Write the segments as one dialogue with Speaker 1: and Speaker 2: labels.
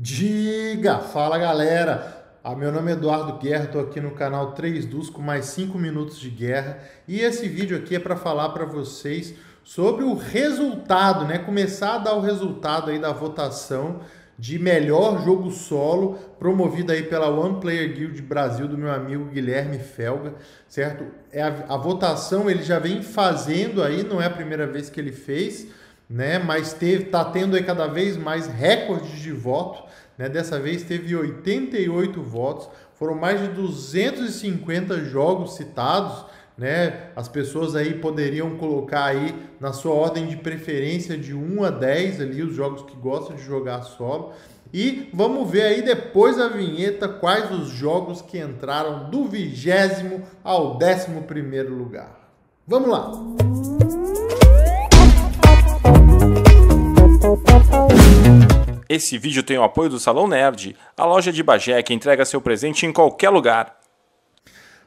Speaker 1: Diga! Fala galera! Ah, meu nome é Eduardo Guerra, estou aqui no canal 3 Dus com mais 5 minutos de guerra e esse vídeo aqui é para falar para vocês sobre o resultado, né? Começar a dar o resultado aí da votação de melhor jogo solo promovida aí pela One Player Guild Brasil do meu amigo Guilherme Felga, certo? É a, a votação ele já vem fazendo aí, não é a primeira vez que ele fez, né? Mas teve, tá tendo aí cada vez mais recordes de voto, né? Dessa vez teve 88 votos, foram mais de 250 jogos citados, né? As pessoas aí poderiam colocar aí na sua ordem de preferência de 1 a 10 ali os jogos que gostam de jogar solo. E vamos ver aí depois da vinheta quais os jogos que entraram do vigésimo ao décimo primeiro lugar. Vamos lá!
Speaker 2: Esse vídeo tem o apoio do Salão Nerd, a loja de Bagé que entrega seu presente em qualquer lugar.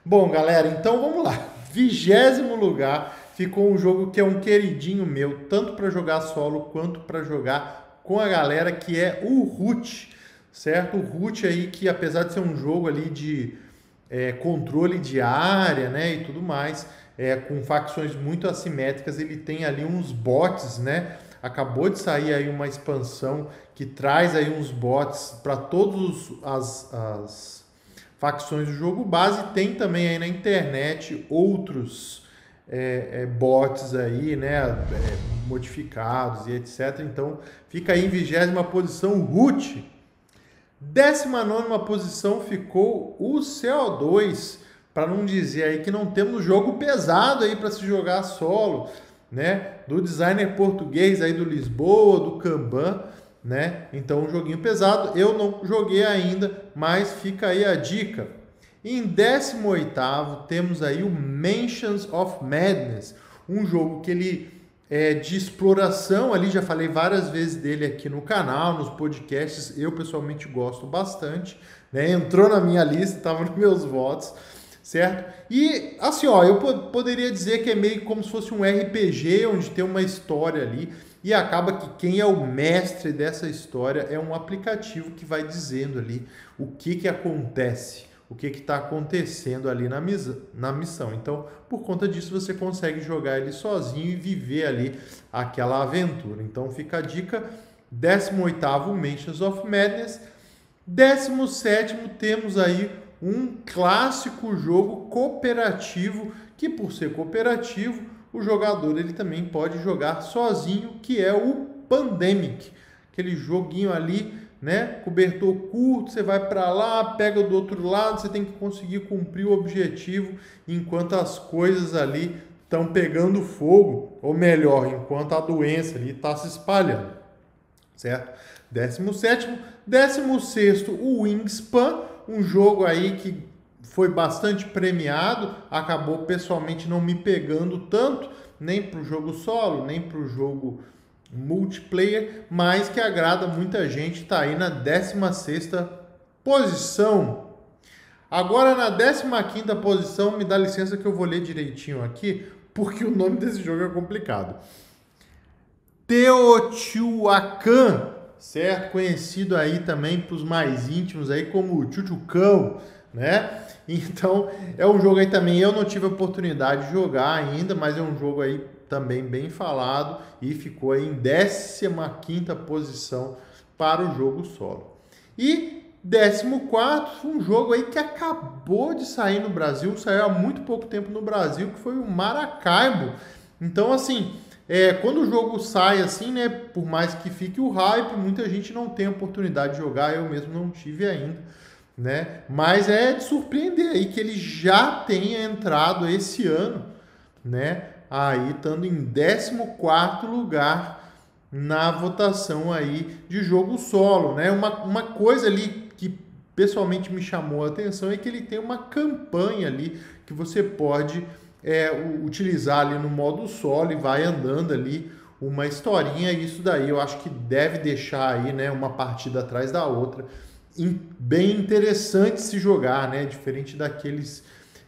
Speaker 1: Bom, galera, então vamos lá. Vigésimo lugar ficou um jogo que é um queridinho meu, tanto para jogar solo quanto para jogar com a galera, que é o Root, certo? O Root aí que apesar de ser um jogo ali de é, controle de área, né, e tudo mais, é, com facções muito assimétricas, ele tem ali uns bots, né? Acabou de sair aí uma expansão que traz aí uns bots para todas as, as facções do jogo base. Tem também aí na internet outros é, é, bots aí, né? É, modificados e etc. Então fica aí em vigésima posição Root. Décima nona posição ficou o CO2, para não dizer aí que não temos jogo pesado aí para se jogar solo né? Do designer português aí do Lisboa, do Kanban, né? Então, um joguinho pesado. Eu não joguei ainda, mas fica aí a dica. Em 18 temos aí o Mansions of Madness, um jogo que ele é de exploração, ali já falei várias vezes dele aqui no canal, nos podcasts, eu pessoalmente gosto bastante, né? Entrou na minha lista, estava nos meus votos certo? E assim, ó, eu poderia dizer que é meio como se fosse um RPG onde tem uma história ali e acaba que quem é o mestre dessa história é um aplicativo que vai dizendo ali o que que acontece, o que que está acontecendo ali na, misa, na missão. Então, por conta disso, você consegue jogar ele sozinho e viver ali aquela aventura. Então, fica a dica: 18º Mansions of Madness. 17 temos aí um clássico jogo cooperativo que por ser cooperativo, o jogador ele também pode jogar sozinho, que é o Pandemic. Aquele joguinho ali, né, cobertor curto, você vai para lá, pega do outro lado, você tem que conseguir cumprir o objetivo enquanto as coisas ali estão pegando fogo, ou melhor, enquanto a doença ali está se espalhando, certo? 17 16 o Wingspan, um jogo aí que foi bastante premiado, acabou pessoalmente não me pegando tanto, nem para o jogo solo, nem para o jogo multiplayer, mas que agrada muita gente, está aí na 16 posição. Agora na 15 posição, me dá licença que eu vou ler direitinho aqui, porque o nome desse jogo é complicado. Teotihuacan certo? Conhecido aí também para os mais íntimos aí como Chuchucão, né? Então é um jogo aí também eu não tive a oportunidade de jogar ainda, mas é um jogo aí também bem falado e ficou aí em 15ª posição para o jogo solo. E 14 um jogo aí que acabou de sair no Brasil, saiu há muito pouco tempo no Brasil, que foi o Maracaibo. Então assim, é, quando o jogo sai assim, né, por mais que fique o hype, muita gente não tem oportunidade de jogar, eu mesmo não tive ainda, né? Mas é de surpreender aí que ele já tenha entrado esse ano, né? Aí estando em 14 lugar na votação aí de jogo solo, né? Uma, uma coisa ali que pessoalmente me chamou a atenção é que ele tem uma campanha ali que você pode é, utilizar ali no modo solo e vai andando ali uma historinha. Isso daí eu acho que deve deixar aí né, uma partida atrás da outra. Bem interessante se jogar, né? Diferente daqueles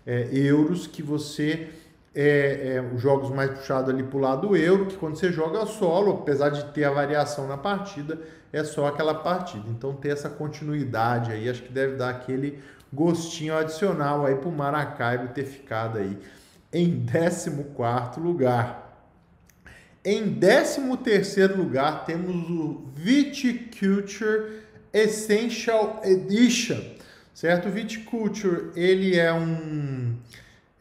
Speaker 1: é, euros que você é, é, os jogos mais puxados ali para o lado euro, que quando você joga solo, apesar de ter a variação na partida, é só aquela partida. Então ter essa continuidade aí, acho que deve dar aquele gostinho adicional aí para o Maracaibo ter ficado aí em 14 lugar. Em 13 lugar temos o Viticulture Essential Edition, certo? O Viticulture, ele é um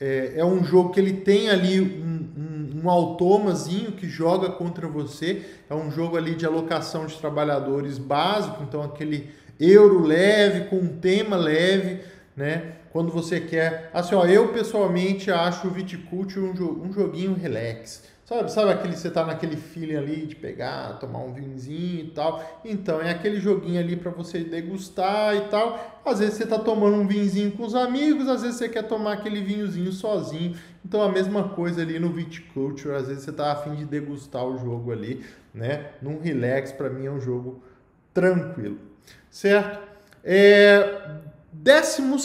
Speaker 1: é, é um jogo que ele tem ali um, um, um automazinho que joga contra você. É um jogo ali de alocação de trabalhadores básico, então aquele euro leve, com um tema leve, né? Quando você quer. Assim, ó, eu pessoalmente acho o Viticulture um, um joguinho relax. Sabe, sabe aquele você tá naquele feeling ali de pegar, tomar um vinhozinho e tal. Então é aquele joguinho ali para você degustar e tal. Às vezes você tá tomando um vinhozinho com os amigos, às vezes você quer tomar aquele vinhozinho sozinho. Então a mesma coisa ali no Viticulture, às vezes você tá afim de degustar o jogo ali, né? Num relax, para mim é um jogo tranquilo. Certo? É, décimo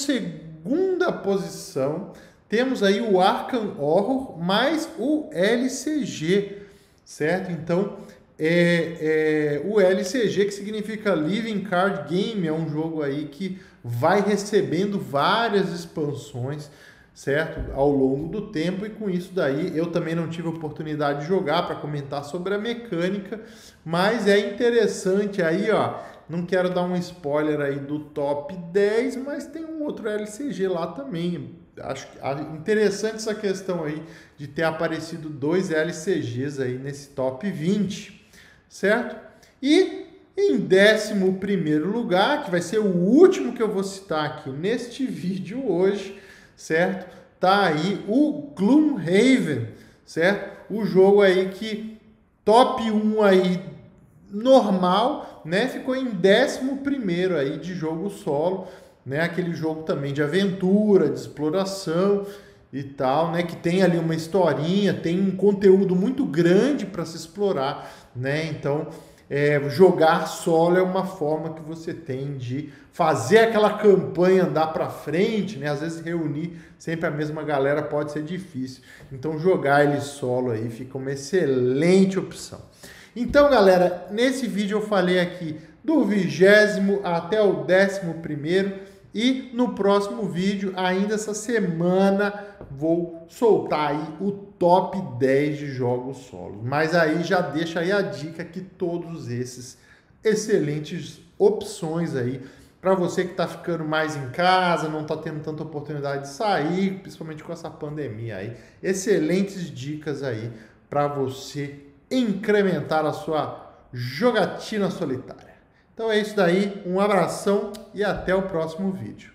Speaker 1: segunda posição temos aí o Arkham Horror mais o LCG, certo? Então, é, é, o LCG, que significa Living Card Game, é um jogo aí que vai recebendo várias expansões, certo? Ao longo do tempo, e com isso daí eu também não tive oportunidade de jogar para comentar sobre a mecânica, mas é interessante aí, ó. Não quero dar um spoiler aí do top 10, mas tem um outro LCG lá também, acho interessante essa questão aí de ter aparecido dois LCGs aí nesse top 20, certo? E em 11 lugar, que vai ser o último que eu vou citar aqui neste vídeo hoje, certo? Tá aí o Gloomhaven, certo? O jogo aí que top 1 aí normal, né? Ficou em 11 aí de jogo solo né? Aquele jogo também de aventura, de exploração e tal, né? Que tem ali uma historinha, tem um conteúdo muito grande para se explorar, né? Então, é, jogar solo é uma forma que você tem de fazer aquela campanha andar para frente, né? Às vezes reunir sempre a mesma galera pode ser difícil. Então, jogar ele solo aí fica uma excelente opção. Então, galera, nesse vídeo eu falei aqui do vigésimo até o décimo primeiro e no próximo vídeo, ainda essa semana, vou soltar aí o top 10 de jogos solos. Mas aí já deixa aí a dica que todos esses excelentes opções aí para você que está ficando mais em casa, não está tendo tanta oportunidade de sair, principalmente com essa pandemia aí. Excelentes dicas aí para você incrementar a sua jogatina solitária. Então é isso daí, um abração e até o próximo vídeo.